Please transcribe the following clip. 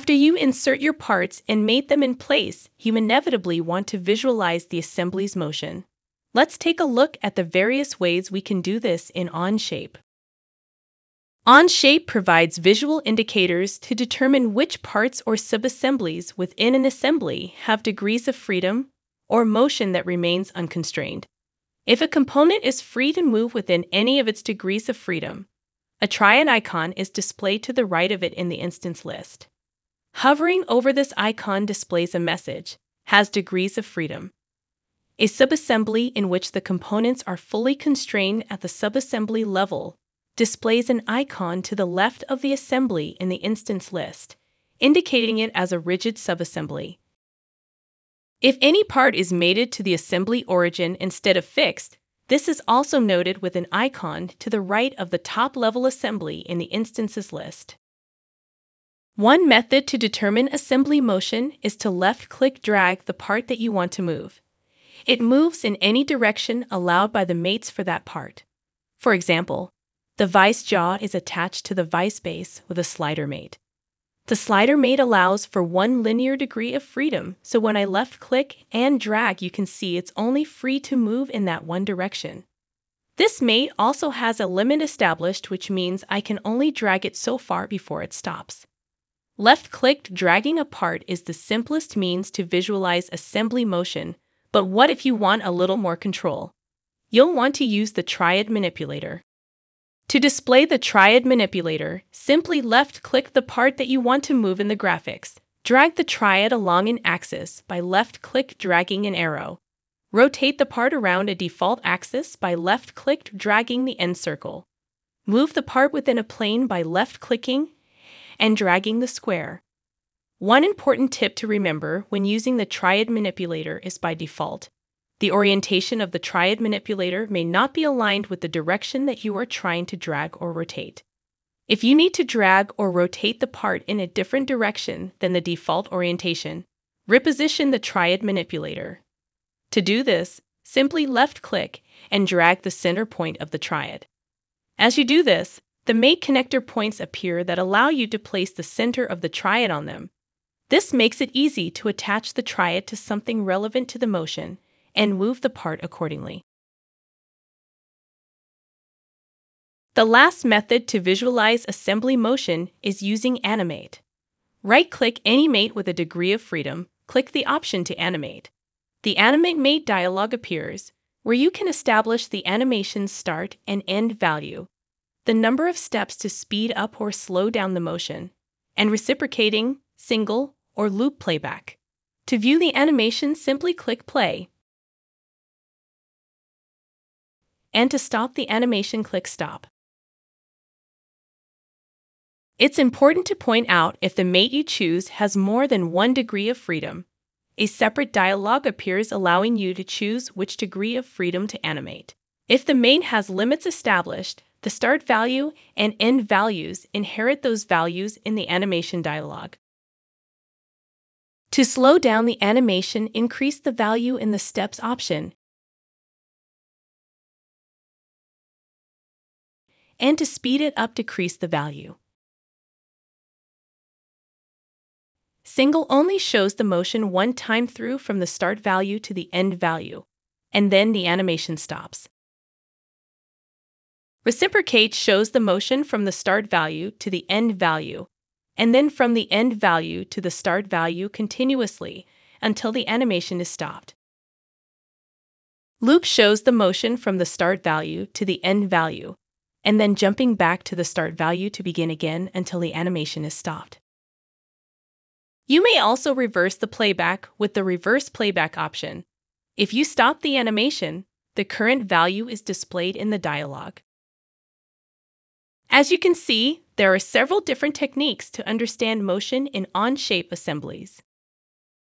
After you insert your parts and mate them in place, you inevitably want to visualize the assembly's motion. Let's take a look at the various ways we can do this in OnShape. OnShape provides visual indicators to determine which parts or subassemblies within an assembly have degrees of freedom or motion that remains unconstrained. If a component is free to move within any of its degrees of freedom, a triad icon is displayed to the right of it in the instance list. Hovering over this icon displays a message, has degrees of freedom. A subassembly in which the components are fully constrained at the subassembly level displays an icon to the left of the assembly in the instance list, indicating it as a rigid subassembly. If any part is mated to the assembly origin instead of fixed, this is also noted with an icon to the right of the top level assembly in the instances list. One method to determine assembly motion is to left click drag the part that you want to move. It moves in any direction allowed by the mates for that part. For example, the vice jaw is attached to the vice base with a slider mate. The slider mate allows for one linear degree of freedom, so when I left click and drag, you can see it's only free to move in that one direction. This mate also has a limit established, which means I can only drag it so far before it stops. Left clicked dragging a part is the simplest means to visualize assembly motion, but what if you want a little more control? You'll want to use the triad manipulator. To display the triad manipulator, simply left-click the part that you want to move in the graphics. Drag the triad along an axis by left-click dragging an arrow. Rotate the part around a default axis by left-click dragging the end circle. Move the part within a plane by left-clicking and dragging the square. One important tip to remember when using the triad manipulator is by default. The orientation of the triad manipulator may not be aligned with the direction that you are trying to drag or rotate. If you need to drag or rotate the part in a different direction than the default orientation, reposition the triad manipulator. To do this, simply left click and drag the center point of the triad. As you do this, the mate connector points appear that allow you to place the center of the triad on them. This makes it easy to attach the triad to something relevant to the motion and move the part accordingly. The last method to visualize assembly motion is using Animate. Right-click any mate with a degree of freedom, click the option to animate. The Animate Mate dialog appears, where you can establish the animation's start and end value, the number of steps to speed up or slow down the motion, and reciprocating, single, or loop playback. To view the animation, simply click play. and to stop the animation, click Stop. It's important to point out if the mate you choose has more than one degree of freedom. A separate dialog appears allowing you to choose which degree of freedom to animate. If the mate has limits established, the start value and end values inherit those values in the animation dialog. To slow down the animation, increase the value in the steps option and to speed it up, decrease the value. Single only shows the motion one time through from the start value to the end value, and then the animation stops. Reciprocate shows the motion from the start value to the end value, and then from the end value to the start value continuously until the animation is stopped. Loop shows the motion from the start value to the end value, and then jumping back to the start value to begin again until the animation is stopped. You may also reverse the playback with the reverse playback option. If you stop the animation, the current value is displayed in the dialog. As you can see, there are several different techniques to understand motion in Onshape assemblies.